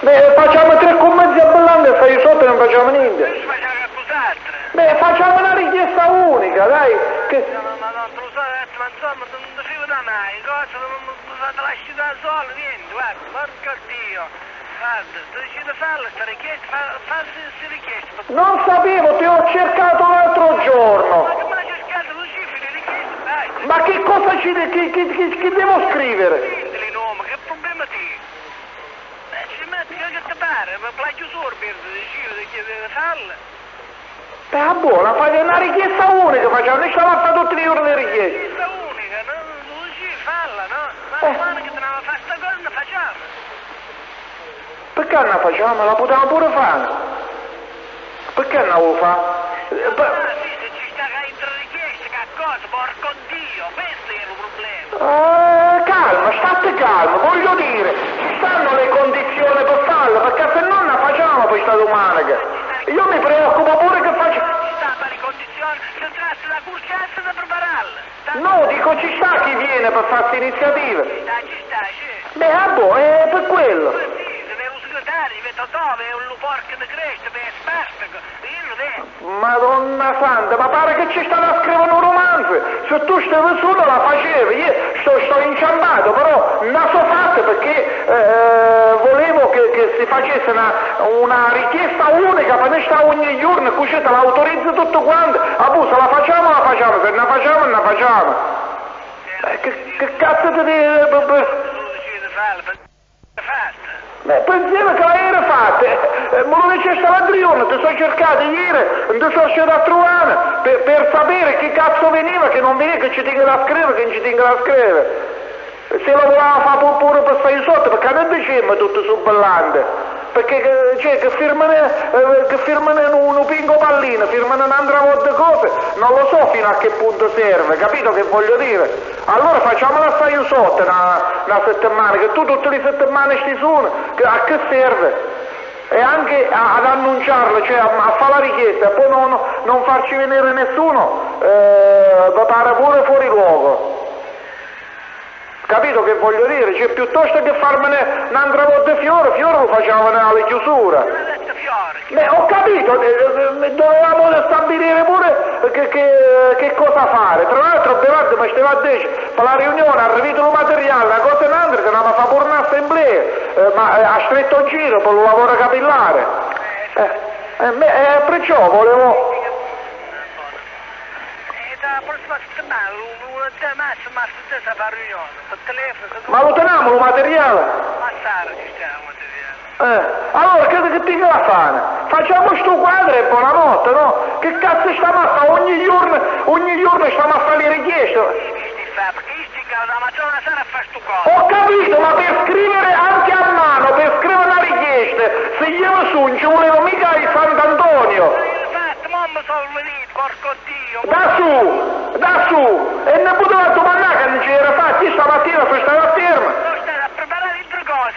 Beh, facciamo tre commenti a Bellante e fai sotto e non facciamo niente. Ci facciamo qualcos'altro. Beh, facciamo una richiesta unica, dai. Che... No, ma non te lo so adesso, ma insomma, non ti fido da mai, cosa, non mi fate lasci da solo, niente, guarda, porca Dio. Guarda, tu decidi farla sta richiesta, fa, fa questa richiesta. Ma Non sapevo, ti ho cercato l'altro giorno. che me l'hai cercato, le richieste, dai. Ma che cosa ci che, che, che, che devo scrivere? Niente le nome, che problema ti? Eh, ci metti che pare, ma la chiusura per decide di chiedere. Beh, ah, buona, fai una richiesta unica, facciamo, noi stiamo a fare tutti i giorni le richieste. Questa unica, no? Non decidi farla, no? Ma Eh. che te ne fare sta cosa, ne facciamo. Perché non la facciamo? La potevamo pure fare. Perché non la vuoi fare? Eh, Ah, sì, se ci sta dentro richiesta, che cosa, porco Dio, questo era il problema. Eh, calma, state calmo, voglio dire, domenica. Io mi preoccupo pure che. Sta, No, dico ci sta chi viene per farsi iniziative. Beh, ah, boh, è per quello. Poi sì, se vero un segretario, vedo dove, è un porco di cresta, per spastico, io lo. Madonna santa, ma pare che ci stava a scrivere un romanzo. Se tu stavi solo la facevi, io sto, sto inciampato, però non so fatta perché eh, volevo che, che si facesse una, una richiesta unica per noi sta ogni giorno, così te l'autorizzo tutto quanto. Se la facciamo la facciamo, se non la facciamo non la facciamo. Eh, che, che cazzo di farla, per fatta. Beh, pensiamo che l'era fatta, eh, me lo diceste l'altro giorno, ti sono cercato ieri, non ti sono a trovare, per, per sapere che cazzo veniva, che non veniva, che ci tenga da scrivere, che non ci tenga da scrivere. Se lo voleva fare pu- pure per stare sotto, perché non dicemmo tutto su Bellante. Perché che, cioè, che firmano, eh, che firmano un, un pingo pallino, firmano un'altra volta cose, non lo so fino a che punto serve, capito che voglio dire? Allora facciamola stare sotto una, una settimana, che tu tutte le settimane su, che- a che serve? E anche a- ad annunciarlo, cioè a, a fare la richiesta e poi non, non farci venire nessuno, eh, pare pure fuori luogo. Capito che voglio dire? Cioè, piuttosto che farmene un'altra volta fiore, fiore lo facevano detto fiore. Beh, ho capito, eh, eh, dovevamo stabilire pure che, che- che cosa fare. Tra l'altro, Berardo mi stava a dire, per la riunione ha rivito il materiale, una cosa e un'altra, che non fa pure un'assemblea, eh, ma eh, ha stretto giro per il lavoro capillare. Eh, eh, eh, perciò volevo... E da prossima settimana, una te massa, massa te sa fare riunione, per telefono, se Ma lo teniamo il materiale? Massare ci stiamo, materiale. Eh, allora che, che ti da fare? Facciamo sto quadro e buonanotte, no? Che cazzo stiamo a fare? Ogni giorno, ogni giorno stiamo a fare le richieste. La. Ho capito, ma per scrivere anche a mano, per scrivere una richiesta, se io su non ci volevo mica il Sant'Antonio. Ma io l'ho fatto, mo mi sono venuto, porco Dio. Da su, da su, e ne poteva domandare che non ci era fatto, io stamattina sono stata ferma. Sono stato a preparare altre cose.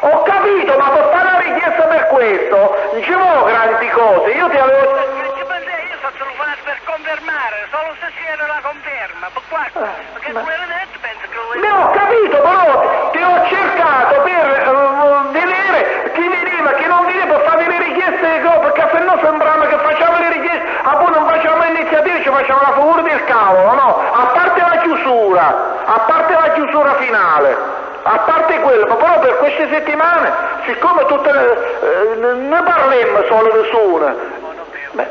Ho capito, ma per fare una richiesta per questo, non ci vogliono grandi cose, io ti avevo... Pensai, io sono telefonato per confermare, solo se c'era la conferma. Ma guarda, perché tu l'hai detto, penso che lo Ne ho capito, però ti ho cercato per eh, vedere chi veniva, chi non veniva per fare le richieste di cose, perché se no sembrava che facciamo le richieste, ah poi non facciamo iniziative, ci facciamo la figura del cavolo, no? A parte la chiusura, a parte la chiusura finale. A parte quello, ma però per queste settimane, siccome tutte le, eh, ne parlemmo solo di sole, Beh,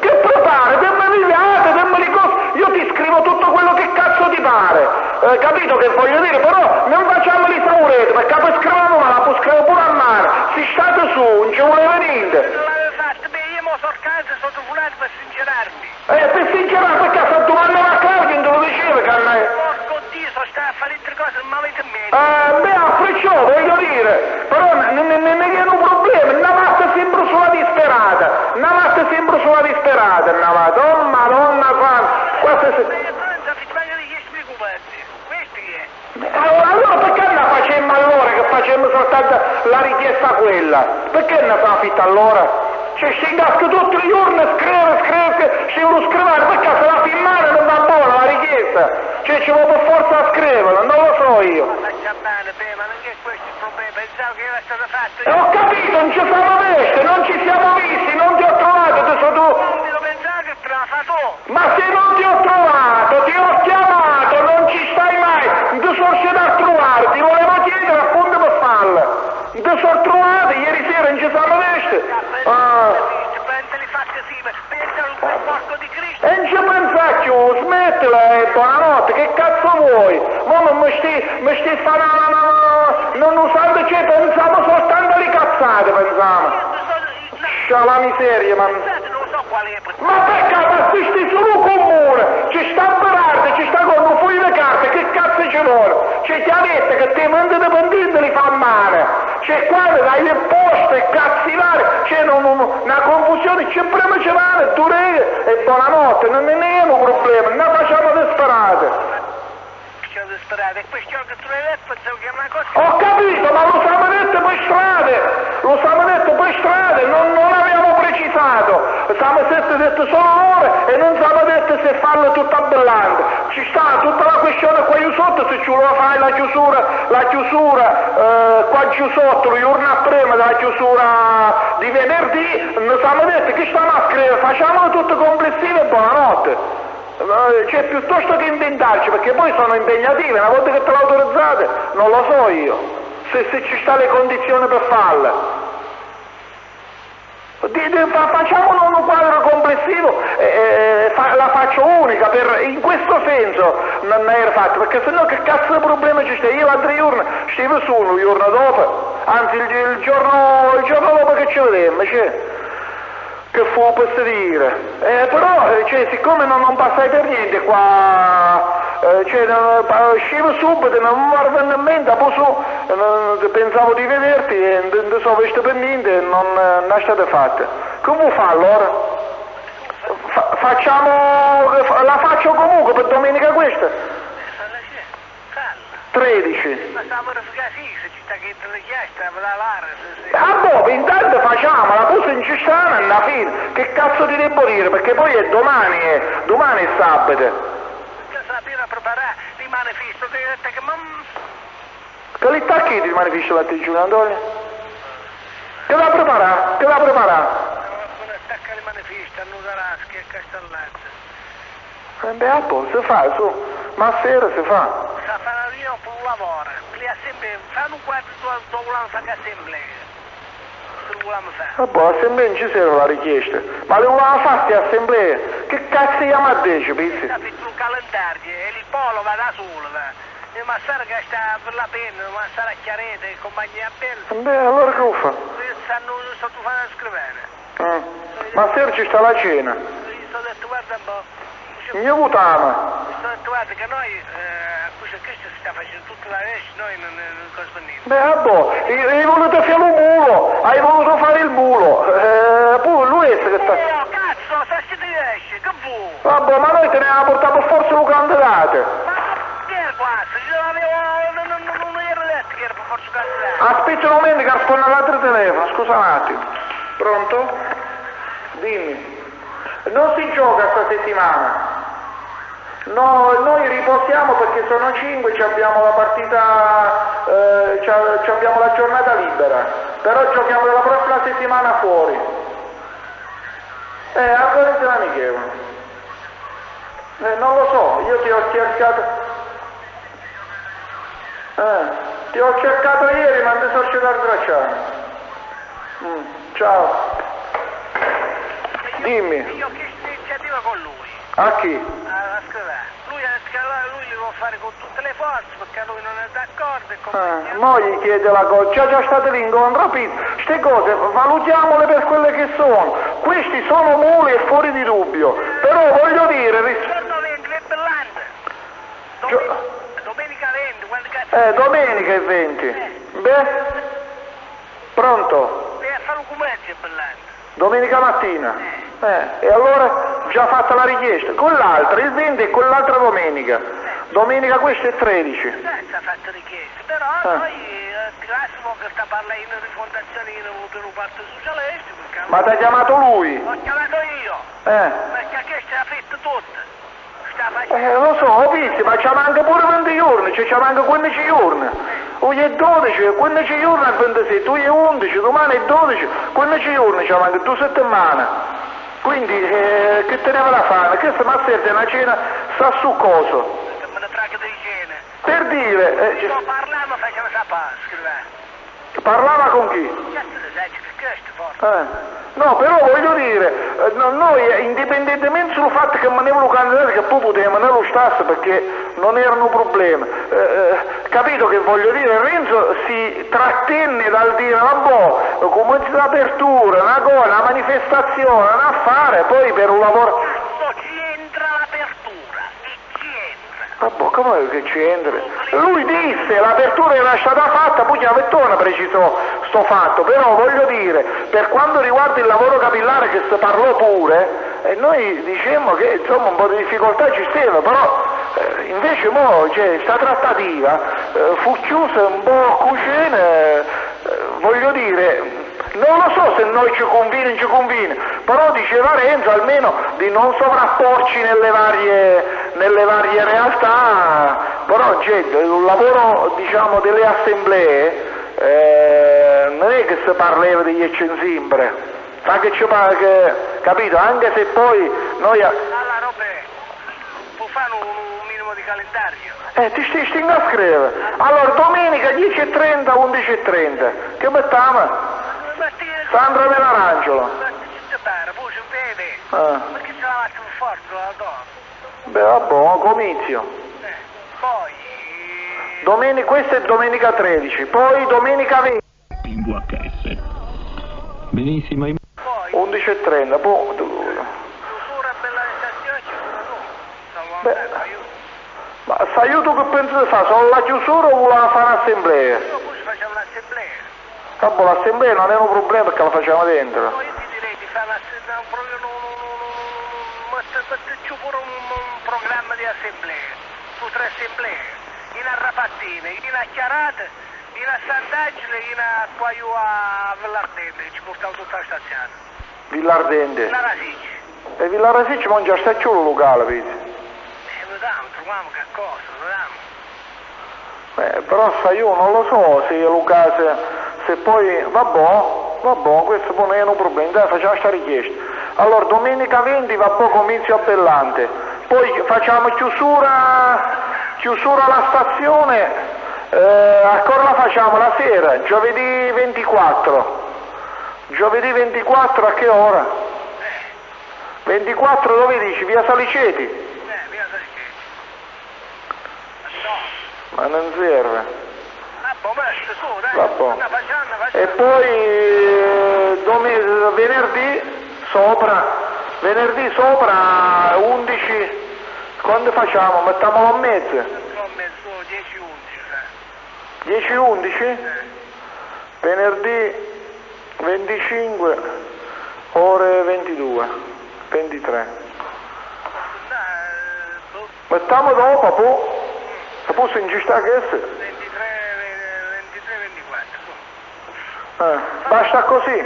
che prepare, dammi date, dammi le io ti scrivo tutto quello che cazzo ti pare, Eh, capito che voglio dire, però non facciamo le saurette, perché poi scriviamo ma la può scrivere pure a mare, si state su, non ci voleva niente. Non fatto, sono casa, sono telefonato per sincerarmi. Eh, per sincerare, perché se domanda a Claudio non te lo diceva che a me... Porco Dio, sono stato a fare altre cose, non mi avete in mente. Eh, beh, perciò voglio dire, però non ne, ne, ne viene un problema, navate sempre sulla disperata, navate sempre sulla disperata, navate, oh madonna santa, questa se... Beh, pronto, ti paga di 10 cubati. Questo che è? Allora, allora perché non la facemmo allora che facemmo soltanto la richiesta quella? Perché non fa fitta allora? Cioè si ingasca tutti i giorni, scrive, scrive, si vuole scrivere, perché se la firmare non va buona la richiesta? Cioè ci vuole per forza scriverla, non lo so io. Ma Va bene, beh, ma non è questo il problema, pensavo che era stato fatto E ho capito, non ci siamo visti, non ci siamo visti, non ti ho trovato, te so tu. Io pensavo che te l'ha fatto. Ma se non ti ho trovato, ti ho chiamato, non ci stai mai, non ti sono riuscito a trovare, ti volevo chiedere appunto per farla. Non ti sono trovato, ieri sera non ci siamo visti. Ah. Porco di Cristo. E non ci pensa più, smettila e buonanotte, che cazzo vuoi? Ma mi stai, mi stai una, non usando che pensiamo soltanto alle cazzate, pensiamo. Scia la miseria, man. Ma perché ma qui stai solo comune? Ci sta a parare, ci sta con un foglio di carte, che cazzo ci vuole? C'è chiavette che ti mandi da pendente li fa male. C'è qua dai le poste, cazzi vari, c'è un- un- una confusione, c'è prima ci vale, dure e buonanotte, non ne un problema, ne facciamo disperate. Ho capito, ma lo siamo detto per strade, lo siamo detto per strade, non, non abbiamo precisato, siamo sempre detto solo ore e non siamo detto se farlo tutta brillante. Ci sta tutta la questione qua sotto, se ci vuole fare la chiusura, la chiusura eh, qua giù sotto, il giorno prima della chiusura di venerdì, non siamo detto che stiamo a scrivere, facciamolo tutto complessivo e buonanotte. Eh, Cioè, piuttosto che inventarci, perché poi sono impegnative, una volta che te l'autorizzate, non lo so io, se, se ci sta le condizioni per farle. Facciamolo un quadro complessivo, eh, fa- la faccio unica, per- in questo senso non era fatto, perché sennò che cazzo di problema ci sta? Io l'altro giorno stavo su, il giorno dopo, anzi il, il giorno, il giorno dopo che ci vedemmo, cioè, che fu per dire. Eh, però, eh, cioè, siccome non, non passai per niente qua, eh, cioè, uscivo subito, non mi guardavo in mente, su, eh, pensavo di vederti e non so visto per niente non, non è stato fatto. Vuoi fare allora? Fa- facciamo, la faccio comunque per domenica questa, Falla c'è, falla. 13. Ma stiamo a sì, ci sta che te le chieste, a lavare, se se. Ah boh, intanto facciamola, poi in ci stanno alla fine, che cazzo ti devo dire, perché poi è domani, è, domani è sabato. Che li tacchi di manifesto la Giulio Antonio? Che la prepara? Che la prepara? Manifeste, annuda rasche e. Eh beh, a po', si fa, su, ma a sera si fa. Sa fare la riunione per un lavoro, lì sempre, fanno un quadro dove volevamo fare assemblea. Se lo volevamo fare. A po', assemblee non ci serve la richiesta. Ma le volevamo fare queste assemblee? Che cazzo chiama a dice, pizzi? Sta fatto un calendario e il polo va da solo, va. E ma sarà che sta per la penna, ma sarà chiarete, e compagnia bella. Eh Beh, allora che lo fa? Stanno fare a scrivere. Eh. Ma ci sta la cena. Gli sto detto, guarda un po'. Mio putama. sto detto, guarda che noi, eh, a questo questo si sta facendo tutta la vesce, noi non, non corrispondiamo. Beh, a po', hai voluto fare un mulo, hai voluto fare il bulo. Eh, poi lui è che sta... Eh, oh, cazzo, sta si ti esce, che vuoi? Vabbè, ma noi te ne abbiamo portato forza un candidato. Ma che era? Io avevo, non, non ero detto che era per forza candidato. Aspetta un momento che rispondo all'altro telefono, scusa un attimo. Pronto? Dimmi. Non si gioca questa settimana. No, noi riposiamo perché sono 5, ci abbiamo la partita, eh, abbiamo la giornata libera, però giochiamo la prossima settimana fuori. Eh, organizza l'amichevole. Eh, non lo so, io ti ho cercato... Eh, ti ho cercato ieri ma non ti sono sbracciare. Mm, ciao. Dimmi, Io ho chiesto iniziativa con lui, a chi? a, scrivere. Lui, a scrivere, lui lo può fare con tutte le forze perché lui non è d'accordo e Eh, compagnia. mo gli chiede la cosa, già già state l'incontro, capito? Ste cose valutiamole per quelle che sono. Questi sono muli e fuori di dubbio. Però voglio dire, ris- Giorno 20, è bellante. Gio- Domenica, domenica 20, quando cazzo... eh, domenica è 20. Beh, pronto? Commercio, è bellante. Domenica mattina. Eh, e allora già fatta la richiesta. Con l'altra, il 20 e con l'altra domenica. Domenica questa è 13. Sì, si è fatto richiesta, però Ah. noi, eh, Massimo che sta parlando di fondazione per un partito socialista, Ma ti ha chiamato lui? ho chiamato io, Eh. perché ha fatto tutto. Sta Eh, lo so, ho visto, ma ci manca pure 20 giorni, cioè ci manca 15 giorni. Oggi è 12, 15 giorni al 27, oggi è 11, domani è 12, 15 giorni ci manca due settimane. Quindi eh, che te ne va a fare? Questa mi serve una cena sta su. Che cene. Per dire, eh, Sto parlando, facciamo sapere, scrivere. parlava con chi? Eh. No, però voglio dire, eh, no, noi eh, indipendentemente sul fatto che me ne volevo candidare, che poi potevamo ne lo stesso perché non erano problemi, eh, eh, capito che voglio dire, Renzo si trattenne dal dire, vabbè, come l'apertura, una cosa, una manifestazione, un affare, poi per un lavoro... Cazzo ci entra l'apertura, e ci entra. Vabbè, come che ci entra? Lui disse l'apertura era stata fatta, poi Chiavettone precisò sto fatto, però voglio dire, per quanto riguarda il lavoro capillare che si parlò pure, eh, noi dicemmo che insomma un po' di difficoltà ci stava, però eh, invece mo, cioè, sta trattativa eh, fu chiusa un po' a cucina, eh, voglio dire, non lo so se noi ci conviene ci conviene, però diceva Renzo almeno di non sovrapporci nelle varie, nelle varie realtà, però c'è un lavoro diciamo delle assemblee, eh, non è che si parleva degli eccensimbre, fa che ci che, capito, anche se poi noi... a- Allora, Robe, può fare un, un minimo di calendario? Eh, ti stai stingo a scrivere. Allora, domenica 10.30, 11.30, che mettiamo? Sandra Melarangelo. Ma. Ah. Perché ce la faccio forte la donna? Beh, vabbè, comizio. Domenica, questa è domenica 13, poi domenica 20, in VHS. Benissimo, i- Poi... 11.30, boh, tu- Chiusura per la stazione ci sono no. Stavo Beh. ma sai tu che pensi di fare? Solo la chiusura o vuole fare un'assemblea? Io poi facciamo l'assemblea. Vabbè, l'assemblea non è un problema perché la facciamo dentro. Poi io ti direi di fare l'assemblea, un programma, un, un, un, un, metterci pure un, un programma di assemblea, su tre assemblee, in Arrapattine, in a Chiarate, in a Sant'Angelo, in a qua io a Villardente, che ci portavo tutta la stazione. Villardente. La Rasici. E Villarasicci non già sta più il locale, vedi? E vediamo, troviamo che cosa, vediamo. Eh, però sai io non lo so se Luca se, se poi vabbè, vabbè, questo poi non è un problema, dai facciamo questa richiesta. Allora domenica 20 va poi comizio a Bellante, poi facciamo chiusura chiusura alla stazione, eh, ancora la facciamo la sera, giovedì 24. Giovedì 24 a che ora? 24 dove dici? Via Saliceti? Eh, via Salicetti. No. Ma non serve. Ah, boh, mestre, su, dai. Vabbè. Anna, facciamo, E poi eh, dome- venerdì sopra, venerdì sopra 11, quando facciamo? Mettiamolo a mezzo, Sono mezzo 10-11, sai. 10-11, venerdì 25, ore 22, 23. Dai, boh, Mettiamo dopo, poi, se poi si ingiusta che esse. 23, 23, 24. su. Eh, basta così,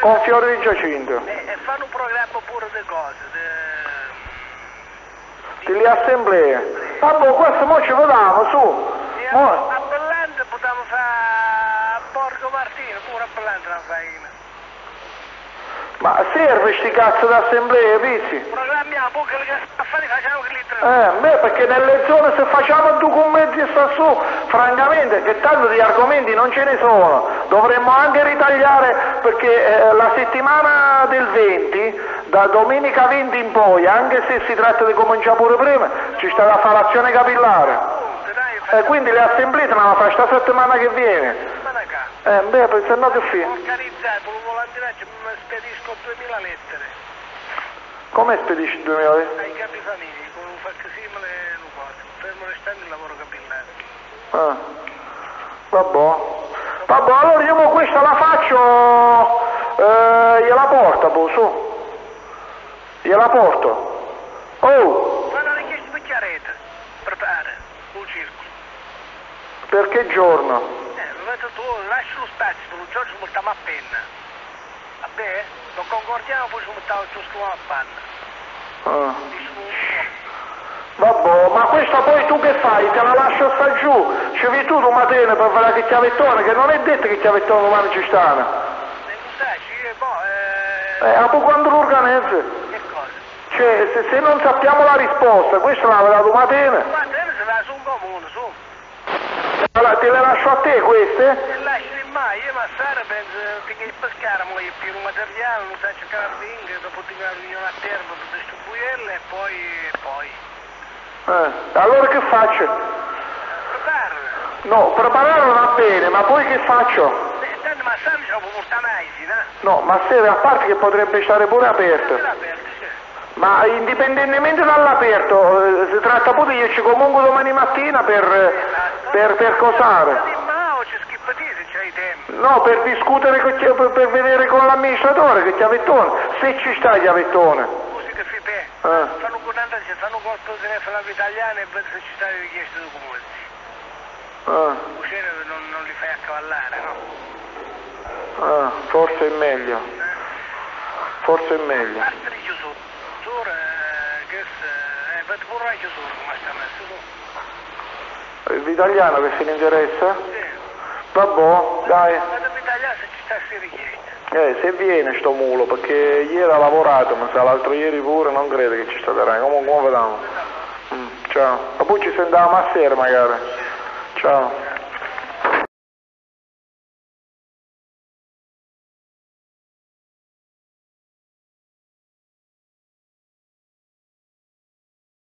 con fiori di Giacinto. E, e fanno un programma pure di cose. Delle assemblee. Vabbè, questo mo ci vediamo, su. E a, Mo- a Bellante potremmo fare a Borgo Martino, pure a Bellante la fai. Ma serve sti cazzo d'assemblee, pizzi? Programmiamo pure che affari facciamo che li tre. Eh, beh, perché nelle zone se facciamo due con mezzi e sta su, francamente, che tanto di argomenti non ce ne sono. Dovremmo anche ritagliare, perché eh, la settimana del 20, da domenica 20 in poi, anche se si tratta di cominciare pure prima, ci sta da fare l'azione capillare. E facciamo quindi le assemblee se la fa sta settimana che viene. Eh, beh, se no che fine? Organizzato, un volantinaggio, mi spedisco 2000 lettere Come spedisci 2000 euro? ai capi famiglie, con un facsimile e un fermo restando il lavoro capillare. Ah, vabbè. Vabbè, allora io mo questa la faccio, eh, gliela porta, boh, su. Gliela porto. Oh, Ma non richiesto per chiarete, prepara, un circolo. per che giorno? Eh, vedete tu, lasci lo spazio, giorno ci mettiamo a penna. Vabbè? Non concordiamo, poi ci mettiamo giusto a panna. Ah. Dici un po'. Vabbè, ma questa poi tu che fai? Te la lascio sta giù, ci vi tu domattina per fare che chiavettone, che non è detto che chiavettone domani ci stanno. E sai, sì, boh, eh, Eh, ma poi quando lo organizzi? che cosa? Cioè, se, se non sappiamo la risposta, questa la vedrà domattina, eh, se va su un comune, su. allora, te le lascio a te queste? E lasci di mai, io ma Sara penso che il pescare, ma io più un materiale, non sai cercare ring, dopo ti io a terra per distribuirle e poi, poi. Eh, allora che faccio? Preparare. No, prepararlo va bene, ma poi che faccio? Eh, Tanto ma ce lo può portare mai, sì, no? No, ma se a parte che potrebbe stare pure aperto. Era aperto, sì. Ma indipendentemente dall'aperto, eh, si tratta pure di irci comunque domani mattina per, eh, per, per cosare. Se. No, per discutere, per, per vedere con l'amministratore che chiavettone, se ci sta chiavettone. Così che. Eh. Di telefono all'italiano e vedo se ci sta richiesta documenti. Ah, Cucina non, non li fai accavallare, no? ah, forse è meglio, forse è meglio. Di chiusura. Chiusura, eh, che se... Eh, vedi pure chiusura come sta messo tu. L'italiano che se ne interessa? Sì. Vabbè, dai. Vado all'italiano se ci sta si richiesta. Eh, se viene sto mulo, perché ieri ha lavorato, ma sa l'altro ieri pure, non credo che ci sta Comunque, vediamo. Mm, ciao. Ma poi ci sentiamo a sera magari. Ciao.